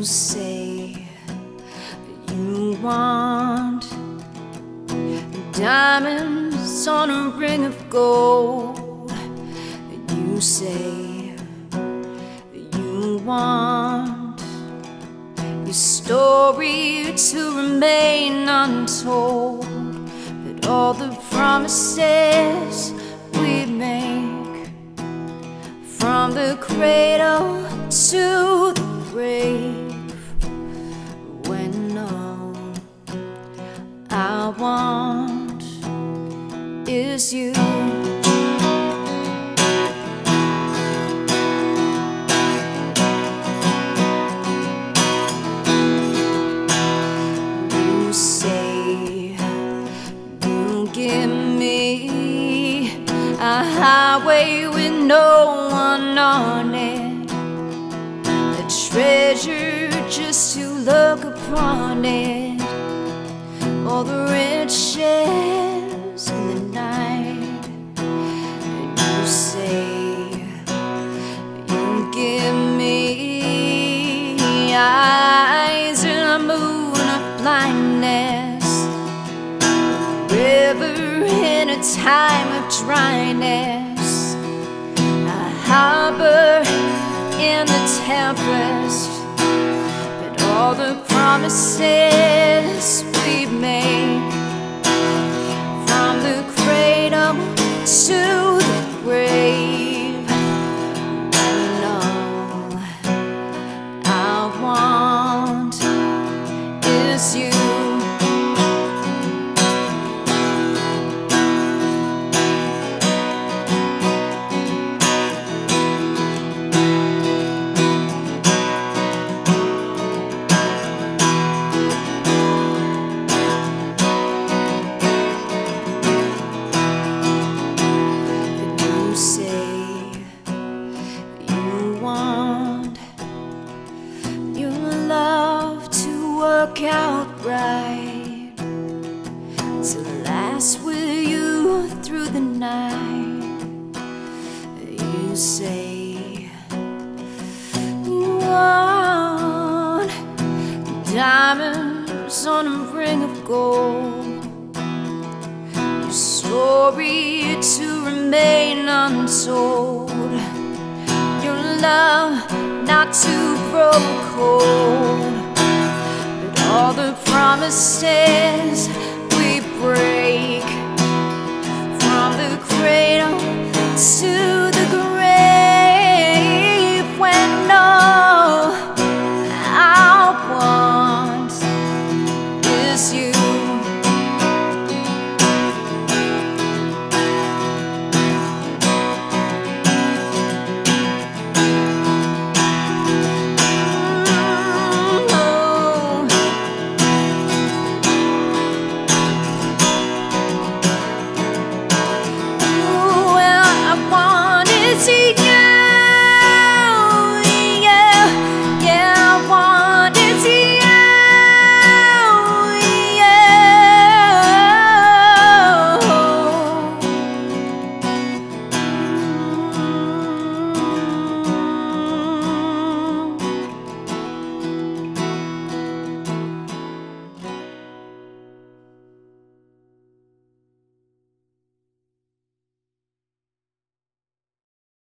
You say that you want diamonds on a ring of gold. That you say that you want your story to remain untold. But all the promises we make from the cradle You. Say you give me a highway with no one on it, a treasure just to look upon it, all the riches time of dryness, a harbor in the tempest. But all the promises we've made from the cradle to the grave, and all I want is. You work out right, to last with you through the night. You say want diamonds on a ring of gold your story to remain untold. Your love not to grow cold, all the promises.